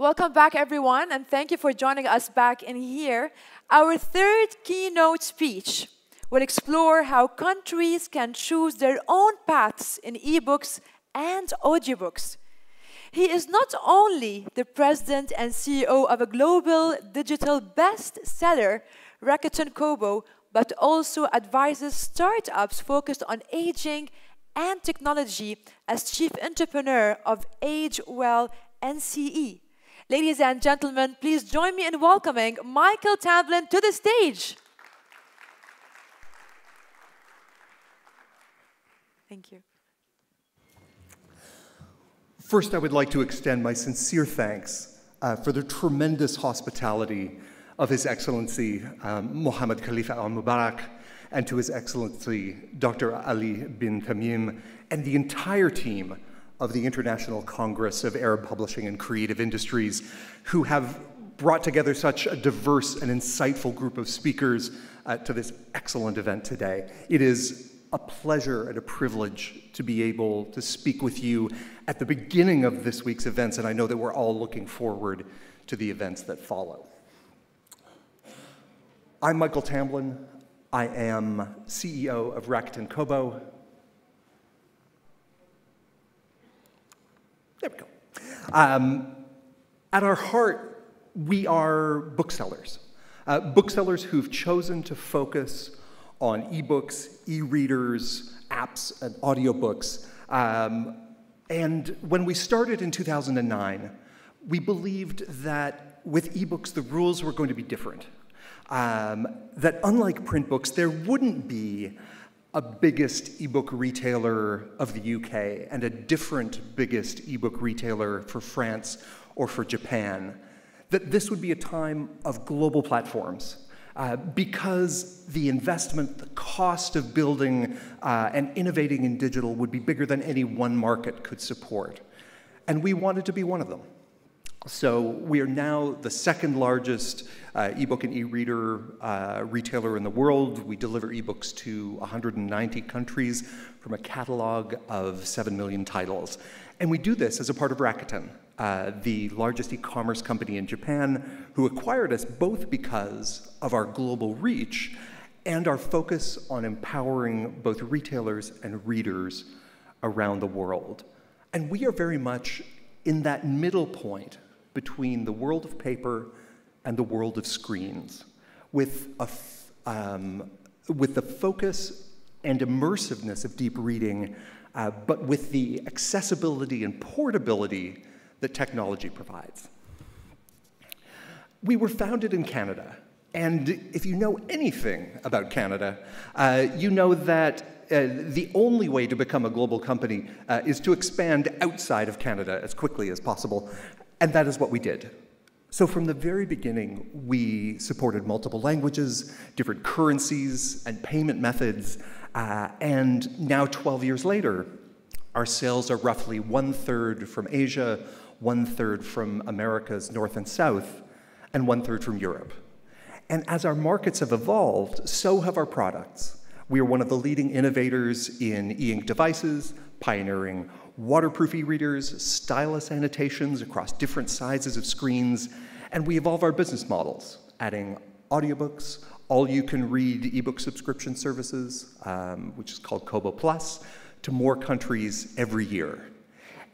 Welcome back, everyone, and thank you for joining us back in here. Our third keynote speech will explore how countries can choose their own paths in ebooks and audiobooks. He is not only the president and CEO of a global digital bestseller, Rakuten Kobo, but also advises startups focused on aging and technology as chief entrepreneur of Age Well NCE. Ladies and gentlemen, please join me in welcoming Michael Tamblyn to the stage. Thank you. First, I would like to extend my sincere thanks uh, for the tremendous hospitality of His Excellency um, Mohammed Khalifa al Mubarak and to His Excellency Dr. Ali bin Tamim and the entire team of the International Congress of Arab Publishing and Creative Industries, who have brought together such a diverse and insightful group of speakers uh, to this excellent event today. It is a pleasure and a privilege to be able to speak with you at the beginning of this week's events, and I know that we're all looking forward to the events that follow. I'm Michael Tamblyn. I am CEO of Rakuten Kobo. There we go. Um, at our heart, we are booksellers. Uh, booksellers who've chosen to focus on ebooks, e readers, apps, and audiobooks. Um, and when we started in 2009, we believed that with ebooks, the rules were going to be different um, that unlike print books, there wouldn't be a biggest ebook retailer of the UK and a different biggest ebook retailer for France or for Japan. That this would be a time of global platforms. Uh, because the investment, the cost of building uh, and innovating in digital would be bigger than any one market could support. And we wanted to be one of them. So we are now the second largest uh, ebook and e-reader uh, retailer in the world. We deliver ebooks to 190 countries from a catalog of 7 million titles. And we do this as a part of Rakuten, uh, the largest e-commerce company in Japan, who acquired us both because of our global reach and our focus on empowering both retailers and readers around the world. And we are very much in that middle point between the world of paper and the world of screens with, a, um, with the focus and immersiveness of deep reading, uh, but with the accessibility and portability that technology provides. We were founded in Canada, and if you know anything about Canada, uh, you know that uh, the only way to become a global company uh, is to expand outside of Canada as quickly as possible. And that is what we did. So from the very beginning, we supported multiple languages, different currencies, and payment methods. Uh, and now, 12 years later, our sales are roughly one third from Asia, one third from America's North and South, and one third from Europe. And as our markets have evolved, so have our products. We are one of the leading innovators in e ink devices, pioneering waterproof e-readers, stylus annotations across different sizes of screens, and we evolve our business models, adding audiobooks, all-you-can-read ebook subscription services, um, which is called Kobo Plus, to more countries every year.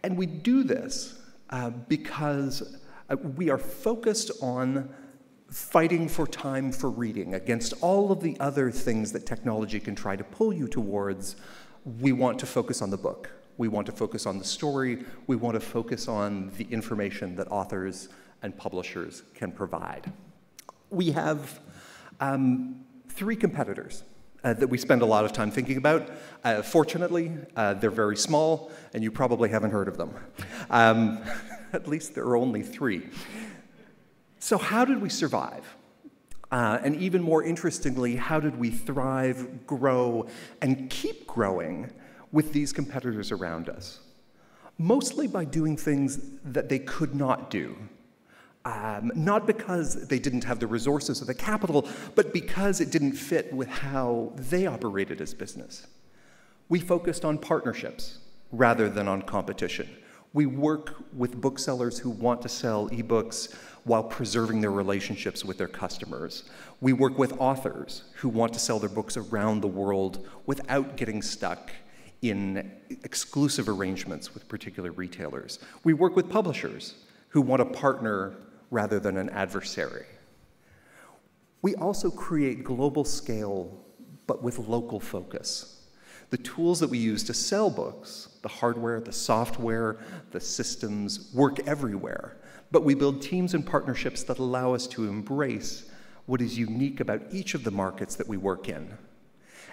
And we do this uh, because uh, we are focused on fighting for time for reading against all of the other things that technology can try to pull you towards. We want to focus on the book. We want to focus on the story. We want to focus on the information that authors and publishers can provide. We have um, three competitors uh, that we spend a lot of time thinking about. Uh, fortunately, uh, they're very small, and you probably haven't heard of them. Um, at least there are only three. So, how did we survive? Uh, and even more interestingly, how did we thrive, grow, and keep growing with these competitors around us, mostly by doing things that they could not do. Um, not because they didn't have the resources or the capital, but because it didn't fit with how they operated as business. We focused on partnerships rather than on competition. We work with booksellers who want to sell ebooks while preserving their relationships with their customers. We work with authors who want to sell their books around the world without getting stuck in exclusive arrangements with particular retailers. We work with publishers who want a partner rather than an adversary. We also create global scale, but with local focus. The tools that we use to sell books, the hardware, the software, the systems, work everywhere. But we build teams and partnerships that allow us to embrace what is unique about each of the markets that we work in.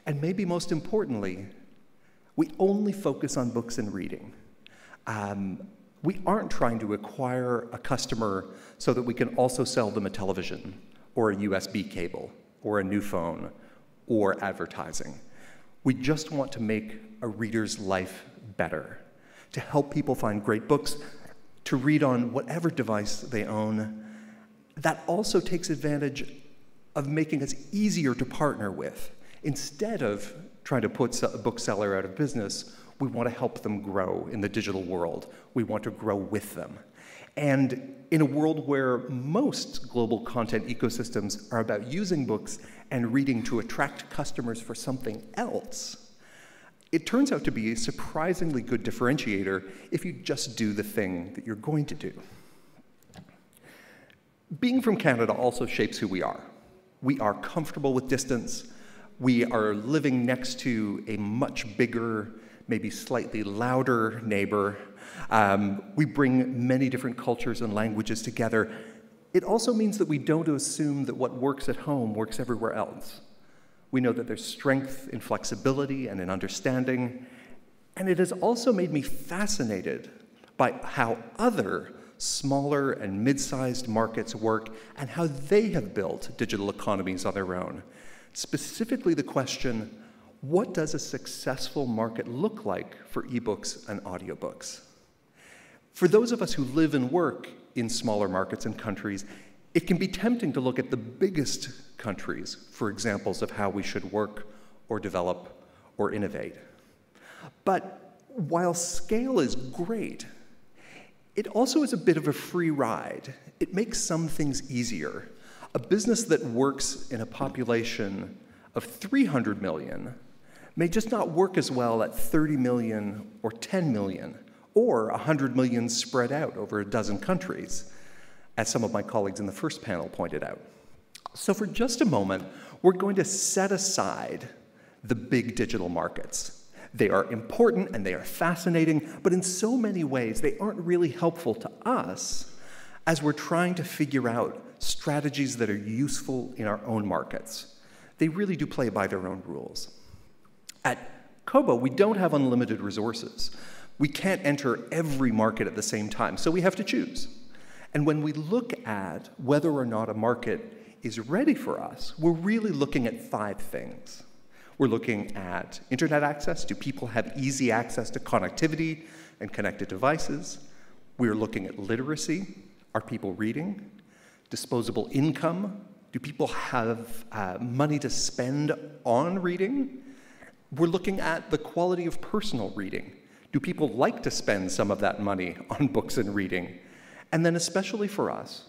And maybe most importantly, we only focus on books and reading. Um, we aren't trying to acquire a customer so that we can also sell them a television or a USB cable or a new phone or advertising. We just want to make a reader's life better, to help people find great books, to read on whatever device they own. That also takes advantage of making us easier to partner with. Instead of trying to put a bookseller out of business, we want to help them grow in the digital world. We want to grow with them. And in a world where most global content ecosystems are about using books and reading to attract customers for something else, it turns out to be a surprisingly good differentiator if you just do the thing that you're going to do. Being from Canada also shapes who we are. We are comfortable with distance. We are living next to a much bigger, maybe slightly louder neighbor um, we bring many different cultures and languages together. It also means that we don't assume that what works at home works everywhere else. We know that there's strength in flexibility and in understanding. And it has also made me fascinated by how other smaller and mid sized markets work and how they have built digital economies on their own. Specifically, the question what does a successful market look like for ebooks and audiobooks? For those of us who live and work in smaller markets and countries, it can be tempting to look at the biggest countries for examples of how we should work or develop or innovate. But while scale is great, it also is a bit of a free ride. It makes some things easier. A business that works in a population of 300 million may just not work as well at 30 million or 10 million or 100 million spread out over a dozen countries, as some of my colleagues in the first panel pointed out. So, for just a moment, we're going to set aside the big digital markets. They are important and they are fascinating, but in so many ways, they aren't really helpful to us as we're trying to figure out strategies that are useful in our own markets. They really do play by their own rules. At Kobo, we don't have unlimited resources. We can't enter every market at the same time, so we have to choose. And when we look at whether or not a market is ready for us, we're really looking at five things. We're looking at internet access. Do people have easy access to connectivity and connected devices? We're looking at literacy. Are people reading? Disposable income. Do people have uh, money to spend on reading? We're looking at the quality of personal reading. Do people like to spend some of that money on books and reading? And then, especially for us,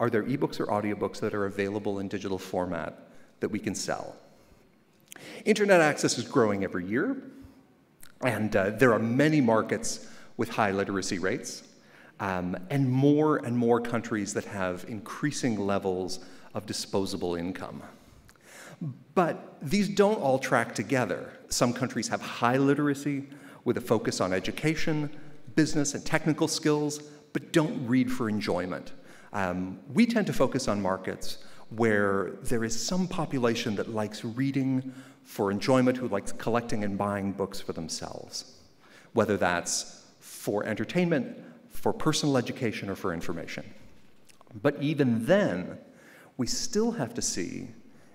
are there ebooks or audiobooks that are available in digital format that we can sell? Internet access is growing every year, and uh, there are many markets with high literacy rates, um, and more and more countries that have increasing levels of disposable income. But these don't all track together. Some countries have high literacy, with a focus on education, business, and technical skills, but don't read for enjoyment. Um, we tend to focus on markets where there is some population that likes reading for enjoyment, who likes collecting and buying books for themselves, whether that's for entertainment, for personal education, or for information. But even then, we still have to see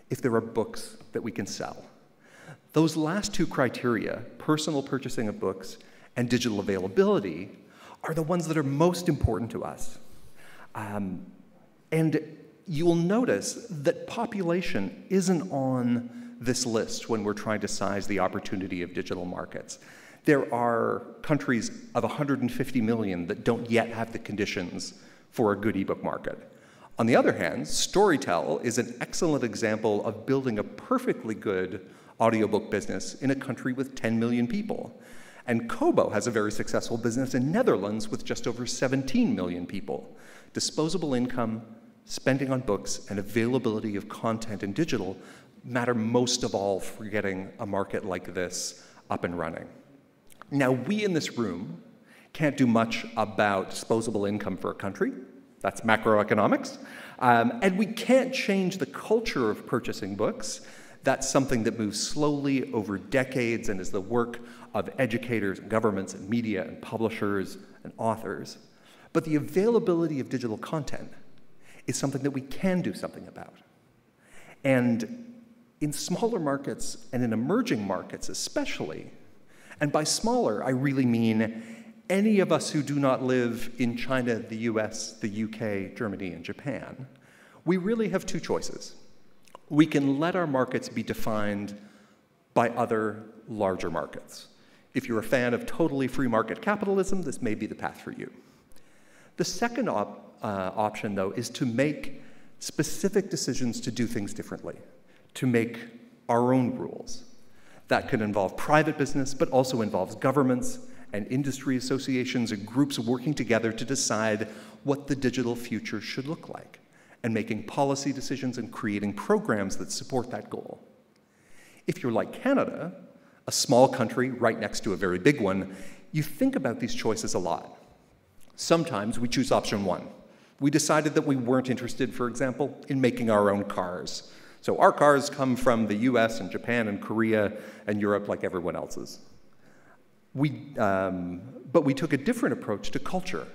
if there are books that we can sell. Those last two criteria, personal purchasing of books and digital availability, are the ones that are most important to us. Um, and you will notice that population isn't on this list when we're trying to size the opportunity of digital markets. There are countries of 150 million that don't yet have the conditions for a good ebook market. On the other hand, Storytel is an excellent example of building a perfectly good audiobook business in a country with 10 million people. And Kobo has a very successful business in Netherlands with just over 17 million people. Disposable income, spending on books, and availability of content and digital matter most of all for getting a market like this up and running. Now, we in this room can't do much about disposable income for a country. That's macroeconomics. Um, and we can't change the culture of purchasing books. That's something that moves slowly over decades and is the work of educators, governments, and media, and publishers, and authors. But the availability of digital content is something that we can do something about. And in smaller markets and in emerging markets especially, and by smaller, I really mean any of us who do not live in China, the US, the UK, Germany, and Japan, we really have two choices. We can let our markets be defined by other larger markets. If you're a fan of totally free market capitalism, this may be the path for you. The second op uh, option, though, is to make specific decisions to do things differently, to make our own rules. That could involve private business, but also involves governments and industry associations and groups working together to decide what the digital future should look like, and making policy decisions and creating programs that support that goal. If you're like Canada, a small country right next to a very big one, you think about these choices a lot. Sometimes we choose option one. We decided that we weren't interested, for example, in making our own cars. So our cars come from the US and Japan and Korea and Europe like everyone else's. We, um, but we took a different approach to culture.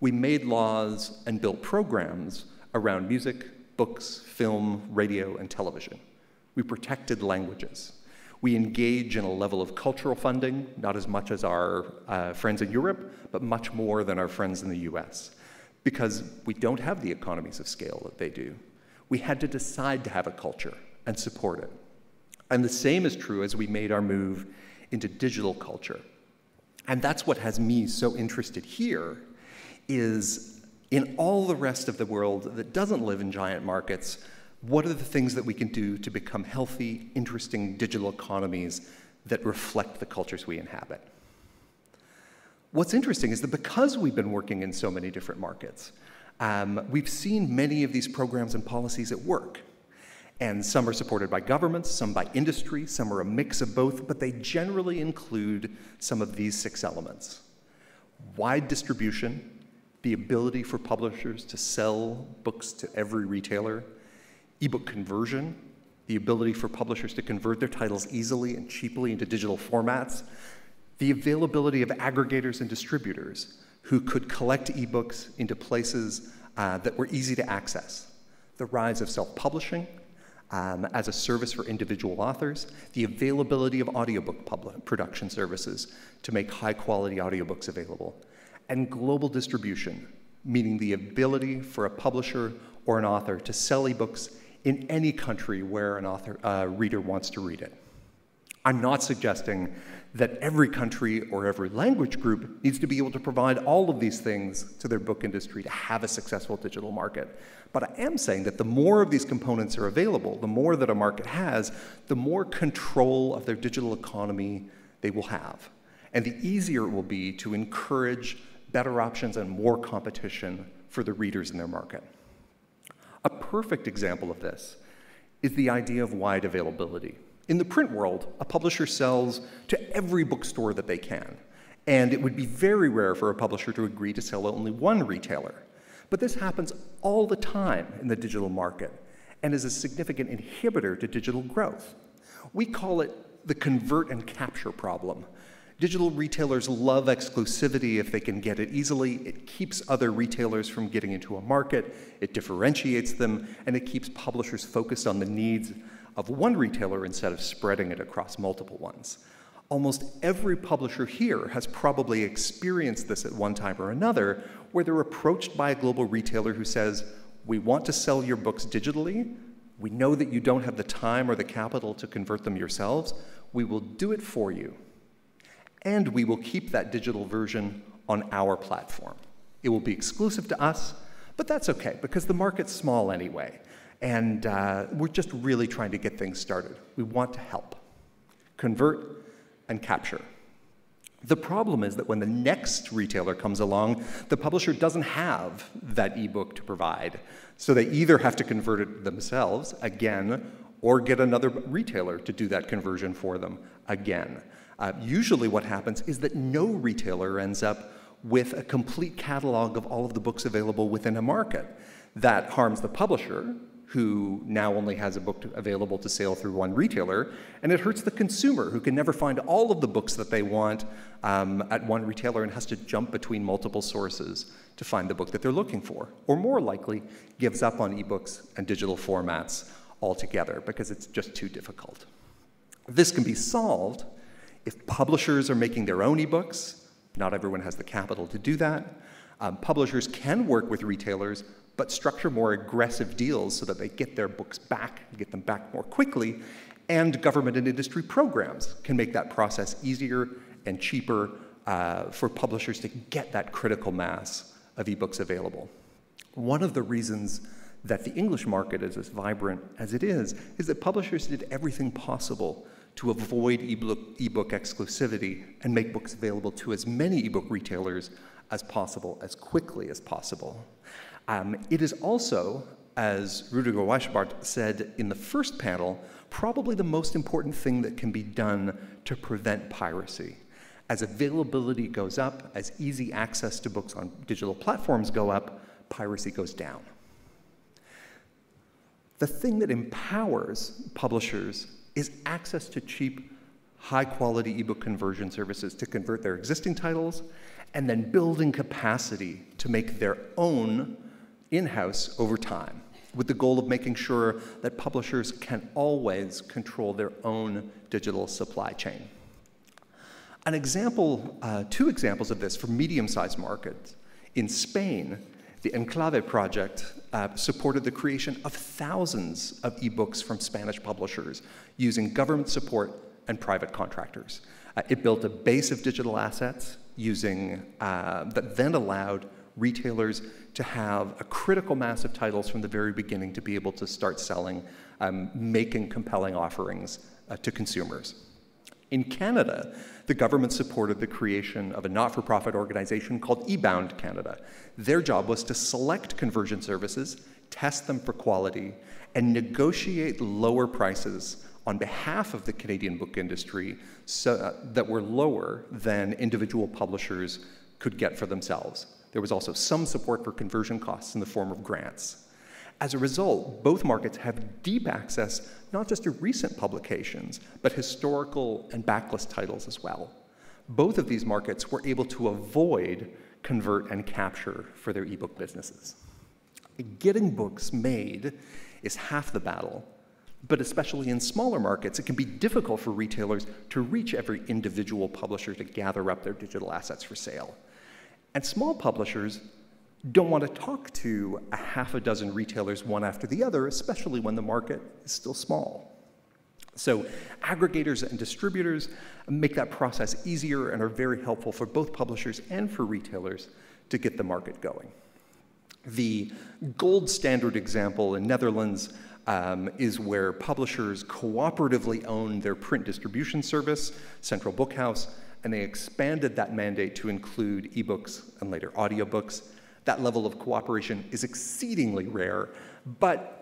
We made laws and built programs around music, books, film, radio, and television. We protected languages. We engage in a level of cultural funding, not as much as our uh, friends in Europe, but much more than our friends in the US, because we don't have the economies of scale that they do we had to decide to have a culture and support it. And the same is true as we made our move into digital culture. And that's what has me so interested here is in all the rest of the world that doesn't live in giant markets, what are the things that we can do to become healthy, interesting digital economies that reflect the cultures we inhabit? What's interesting is that because we've been working in so many different markets, um, we've seen many of these programs and policies at work. And some are supported by governments, some by industry, some are a mix of both, but they generally include some of these six elements wide distribution, the ability for publishers to sell books to every retailer, ebook conversion, the ability for publishers to convert their titles easily and cheaply into digital formats, the availability of aggregators and distributors who could collect ebooks into places uh, that were easy to access. The rise of self publishing um, as a service for individual authors, the availability of audiobook production services to make high quality audiobooks available, and global distribution, meaning the ability for a publisher or an author to sell ebooks in any country where an author, uh, reader wants to read it. I'm not suggesting that every country or every language group needs to be able to provide all of these things to their book industry to have a successful digital market. But I am saying that the more of these components are available, the more that a market has, the more control of their digital economy they will have. And the easier it will be to encourage better options and more competition for the readers in their market. A perfect example of this is the idea of wide availability. In the print world, a publisher sells to every bookstore that they can, and it would be very rare for a publisher to agree to sell to only one retailer. But this happens all the time in the digital market and is a significant inhibitor to digital growth. We call it the convert and capture problem. Digital retailers love exclusivity if they can get it easily. It keeps other retailers from getting into a market, it differentiates them, and it keeps publishers focused on the needs of one retailer instead of spreading it across multiple ones. Almost every publisher here has probably experienced this at one time or another, where they're approached by a global retailer who says, We want to sell your books digitally. We know that you don't have the time or the capital to convert them yourselves. We will do it for you. and we will keep that digital version on our platform. It will be exclusive to us, but that's okay because the market's small anyway. And uh, we're just really trying to get things started. We want to help, convert, and capture. The problem is that when the next retailer comes along, the publisher doesn't have that ebook to provide. So they either have to convert it themselves again or get another retailer to do that conversion for them again. Uh, usually, what happens is that no retailer ends up with a complete catalog of all of the books available within a market. That harms the publisher, who now only has a book to, available to sale through one retailer, and it hurts the consumer, who can never find all of the books that they want um, at one retailer and has to jump between multiple sources to find the book that they're looking for, or more likely, gives up on ebooks and digital formats altogether because it's just too difficult. This can be solved if publishers are making their own ebooks. Not everyone has the capital to do that. Um, publishers can work with retailers, but structure more aggressive deals so that they get their books back, get them back more quickly, and government and industry programs can make that process easier and cheaper uh, for publishers to get that critical mass of ebooks available. One of the reasons that the English market is as vibrant as it is is that publishers did everything possible to avoid ebook, ebook exclusivity and make books available to as many ebook retailers as possible, as quickly as possible. Um, it is also, as Rudiger Wischenbart said in the first panel, probably the most important thing that can be done to prevent piracy. As availability goes up, as easy access to books on digital platforms go up, piracy goes down. The thing that empowers publishers is access to cheap, high quality ebook conversion services to convert their existing titles and then building capacity to make their own in house over time, with the goal of making sure that publishers can always control their own digital supply chain. An example, uh, two examples of this for medium sized markets. In Spain, the Enclave project uh, supported the creation of thousands of ebooks from Spanish publishers using government support and private contractors. Uh, it built a base of digital assets using uh, that then allowed retailers to have a critical mass of titles from the very beginning to be able to start selling, um, making compelling offerings uh, to consumers. In Canada, the government supported the creation of a not for profit organization called eBound Canada. Their job was to select conversion services, test them for quality, and negotiate lower prices on behalf of the Canadian book industry so, uh, that were lower than individual publishers could get for themselves. There was also some support for conversion costs in the form of grants. As a result, both markets have deep access not just to recent publications, but historical and backlist titles as well. Both of these markets were able to avoid convert and capture for their ebook businesses. Getting books made is half the battle, but especially in smaller markets, it can be difficult for retailers to reach every individual publisher to gather up their digital assets for sale. And small publishers don't want to talk to a half a dozen retailers one after the other, especially when the market is still small. So aggregators and distributors make that process easier and are very helpful for both publishers and for retailers to get the market going. The gold standard example in Netherlands um, is where publishers cooperatively own their print distribution service, Central Bookhouse, and they expanded that mandate to include ebooks and later audiobooks. That level of cooperation is exceedingly rare, but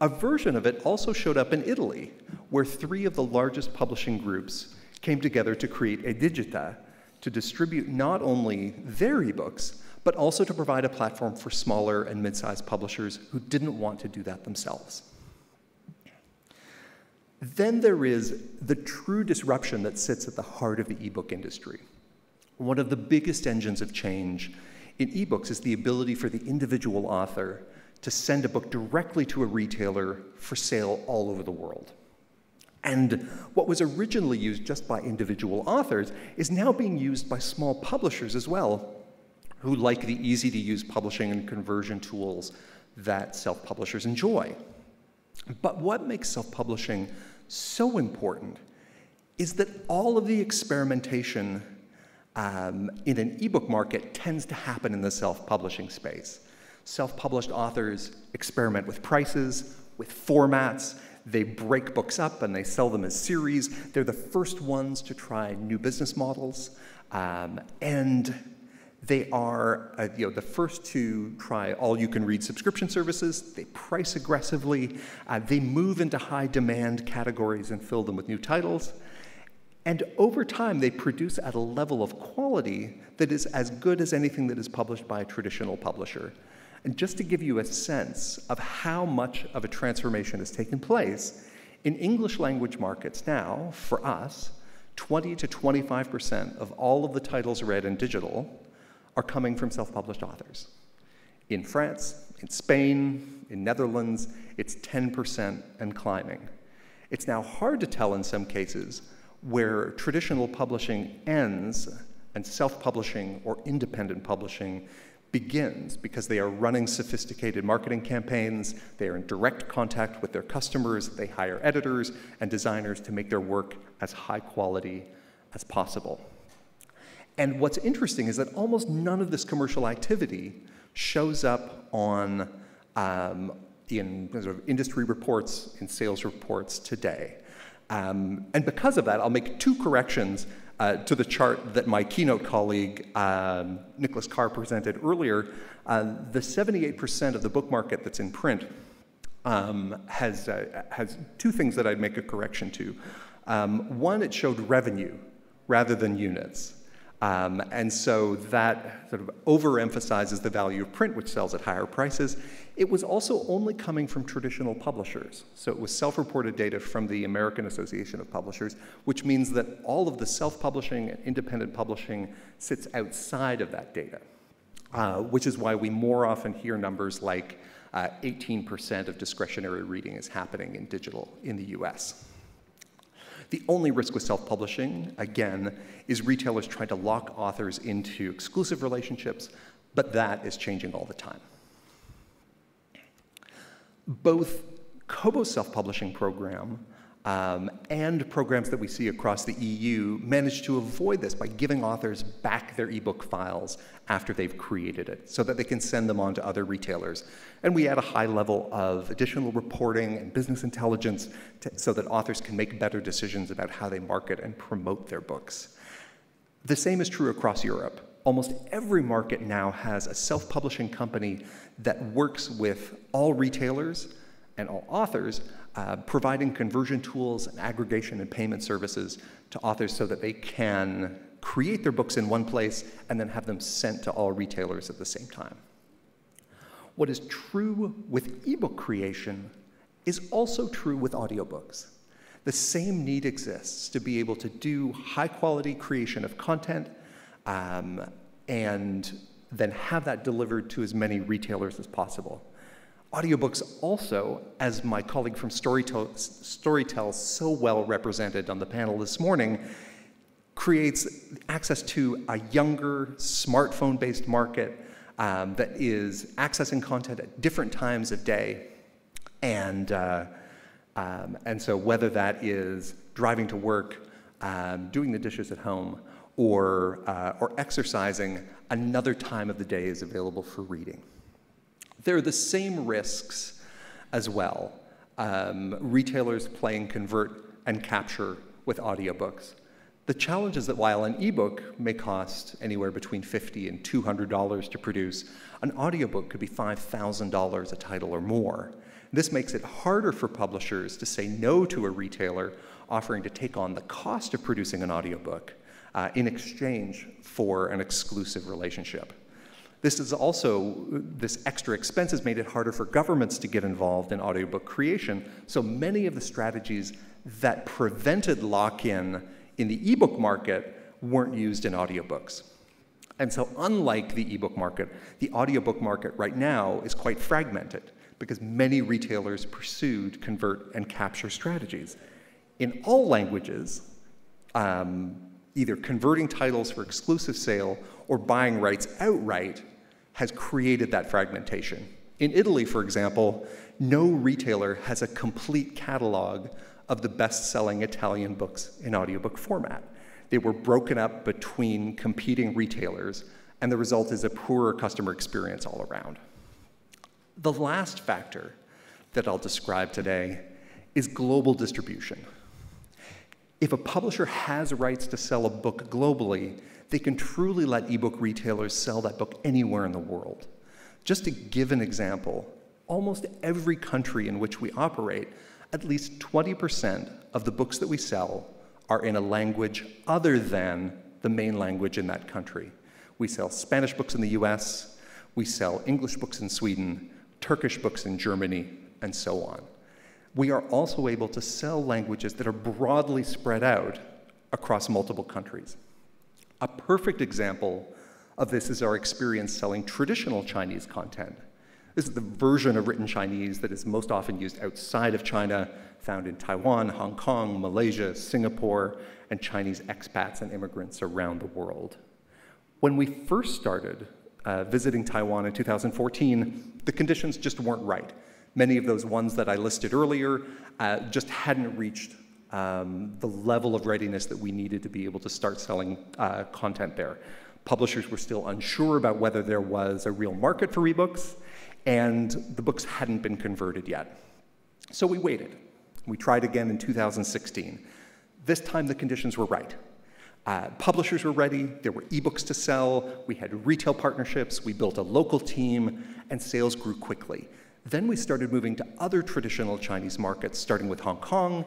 a version of it also showed up in Italy, where three of the largest publishing groups came together to create Edigita to distribute not only their ebooks, but also to provide a platform for smaller and mid sized publishers who didn't want to do that themselves. Then there is the true disruption that sits at the heart of the ebook industry. One of the biggest engines of change in ebooks is the ability for the individual author to send a book directly to a retailer for sale all over the world. And what was originally used just by individual authors is now being used by small publishers as well, who like the easy to use publishing and conversion tools that self publishers enjoy. But what makes self publishing so important is that all of the experimentation um, in an ebook market tends to happen in the self publishing space. Self published authors experiment with prices, with formats. They break books up and they sell them as series. They're the first ones to try new business models. Um, and they are uh, you know, the first to try all you can read subscription services. They price aggressively. Uh, they move into high demand categories and fill them with new titles. And over time, they produce at a level of quality that is as good as anything that is published by a traditional publisher. And just to give you a sense of how much of a transformation has taken place, in English language markets now, for us, 20 to 25% of all of the titles read in digital are coming from self published authors. In France, in Spain, in Netherlands, it's 10% and climbing. It's now hard to tell in some cases where traditional publishing ends and self publishing or independent publishing begins because they are running sophisticated marketing campaigns, they are in direct contact with their customers, they hire editors and designers to make their work as high quality as possible. And what's interesting is that almost none of this commercial activity shows up on um, in sort of industry reports, in sales reports today. Um, and because of that, I'll make two corrections uh, to the chart that my keynote colleague, um, Nicholas Carr, presented earlier. Uh, the 78% of the book market that's in print um, has, uh, has two things that I'd make a correction to. Um, one, it showed revenue rather than units. Um, and so that sort of overemphasizes the value of print, which sells at higher prices. It was also only coming from traditional publishers. So it was self reported data from the American Association of Publishers, which means that all of the self publishing and independent publishing sits outside of that data, uh, which is why we more often hear numbers like uh, 18% of discretionary reading is happening in digital in the US. The only risk with self publishing, again, is retailers trying to lock authors into exclusive relationships, but that is changing all the time. Both Kobo's self publishing program um, and programs that we see across the EU manage to avoid this by giving authors back their ebook files after they've created it so that they can send them on to other retailers. And we add a high level of additional reporting and business intelligence to, so that authors can make better decisions about how they market and promote their books. The same is true across Europe. Almost every market now has a self publishing company that works with all retailers and all authors uh, providing conversion tools and aggregation and payment services to authors so that they can create their books in one place and then have them sent to all retailers at the same time. What is true with ebook creation is also true with audiobooks. The same need exists to be able to do high quality creation of content um, and then have that delivered to as many retailers as possible. Audiobooks also, as my colleague from Storytel, Storytel so well represented on the panel this morning, creates access to a younger, smartphone based market um, that is accessing content at different times of day. And, uh, um, and so, whether that is driving to work, um, doing the dishes at home, or, uh, or exercising, another time of the day is available for reading. There are the same risks as well. Um, retailers playing convert and capture with audiobooks. The challenge is that while an ebook may cost anywhere between 50 and $200 to produce, an audiobook could be $5,000 a title or more. This makes it harder for publishers to say no to a retailer offering to take on the cost of producing an audiobook uh, in exchange for an exclusive relationship. This is also, this extra expense has made it harder for governments to get involved in audiobook creation. So many of the strategies that prevented lock in in the ebook market weren't used in audiobooks. And so, unlike the ebook market, the audiobook market right now is quite fragmented because many retailers pursued convert and capture strategies. In all languages, um, either converting titles for exclusive sale or buying rights outright has created that fragmentation. In Italy, for example, no retailer has a complete catalog of the best selling Italian books in audiobook format. They were broken up between competing retailers, and the result is a poorer customer experience all around. The last factor that I'll describe today is global distribution. If a publisher has rights to sell a book globally, they can truly let ebook retailers sell that book anywhere in the world. Just to give an example, almost every country in which we operate, at least 20% of the books that we sell are in a language other than the main language in that country. We sell Spanish books in the US, we sell English books in Sweden, Turkish books in Germany, and so on. We are also able to sell languages that are broadly spread out across multiple countries. A perfect example of this is our experience selling traditional Chinese content. This is the version of written Chinese that is most often used outside of China, found in Taiwan, Hong Kong, Malaysia, Singapore, and Chinese expats and immigrants around the world. When we first started uh, visiting Taiwan in 2014, the conditions just weren't right. Many of those ones that I listed earlier uh, just hadn't reached um, the level of readiness that we needed to be able to start selling uh, content there. Publishers were still unsure about whether there was a real market for ebooks, and the books hadn't been converted yet. So we waited. We tried again in 2016. This time the conditions were right. Uh, publishers were ready, there were ebooks to sell, we had retail partnerships, we built a local team, and sales grew quickly. Then we started moving to other traditional Chinese markets, starting with Hong Kong,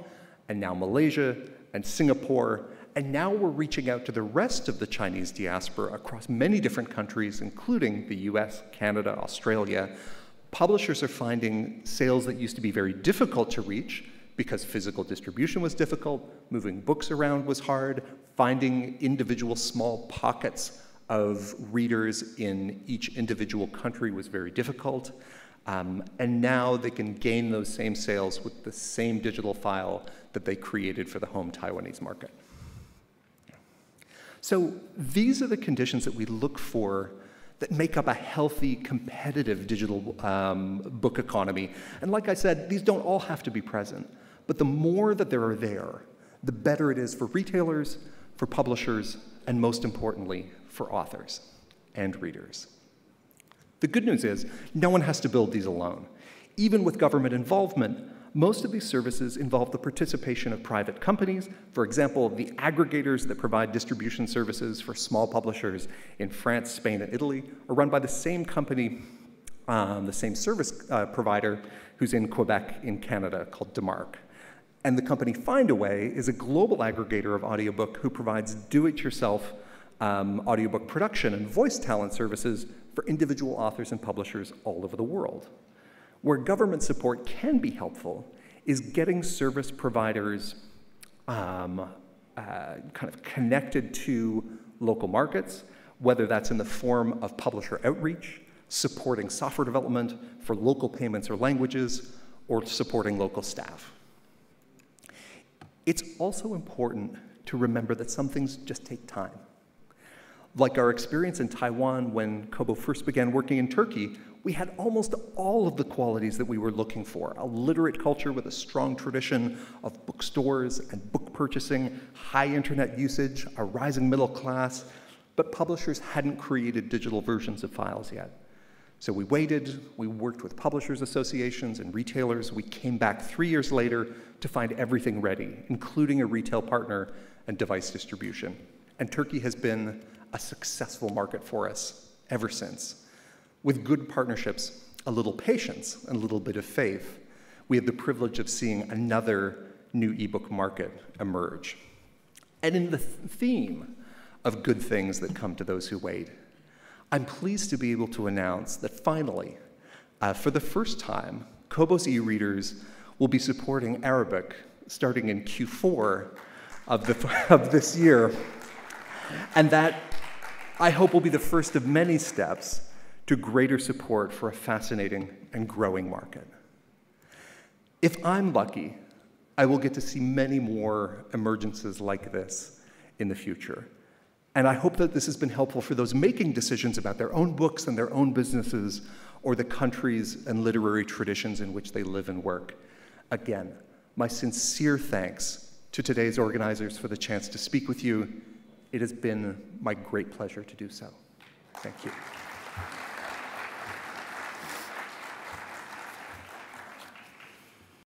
and now Malaysia, and Singapore, and now we're reaching out to the rest of the Chinese diaspora across many different countries, including the US, Canada, Australia. Publishers are finding sales that used to be very difficult to reach because physical distribution was difficult, moving books around was hard, finding individual small pockets of readers in each individual country was very difficult. Um, and now they can gain those same sales with the same digital file that they created for the home Taiwanese market. So these are the conditions that we look for that make up a healthy, competitive digital um, book economy. And like I said, these don't all have to be present. But the more that there are there, the better it is for retailers, for publishers, and most importantly, for authors and readers. The good news is, no one has to build these alone. Even with government involvement, most of these services involve the participation of private companies. For example, the aggregators that provide distribution services for small publishers in France, Spain, and Italy are run by the same company, um, the same service uh, provider who's in Quebec in Canada called De Marque. And the company Findaway is a global aggregator of audiobook who provides do-it-yourself um, audiobook production and voice talent services for individual authors and publishers all over the world. Where government support can be helpful is getting service providers um, uh, kind of connected to local markets, whether that's in the form of publisher outreach, supporting software development for local payments or languages, or supporting local staff. It's also important to remember that some things just take time. Like our experience in Taiwan when Kobo first began working in Turkey, we had almost all of the qualities that we were looking for a literate culture with a strong tradition of bookstores and book purchasing, high internet usage, a rising middle class, but publishers hadn't created digital versions of files yet. So we waited, we worked with publishers associations and retailers. We came back three years later to find everything ready, including a retail partner and device distribution. And Turkey has been a successful market for us ever since. With good partnerships, a little patience, and a little bit of faith, we have the privilege of seeing another new ebook market emerge. And in the theme of good things that come to those who wait, I'm pleased to be able to announce that finally, uh, for the first time, Kobo's e-readers will be supporting Arabic starting in Q4 of, the, of this year. And that, I hope, will be the first of many steps to greater support for a fascinating and growing market. If I'm lucky, I will get to see many more emergences like this in the future. And I hope that this has been helpful for those making decisions about their own books and their own businesses or the countries and literary traditions in which they live and work. Again, my sincere thanks to today's organizers for the chance to speak with you. It has been my great pleasure to do so. Thank you.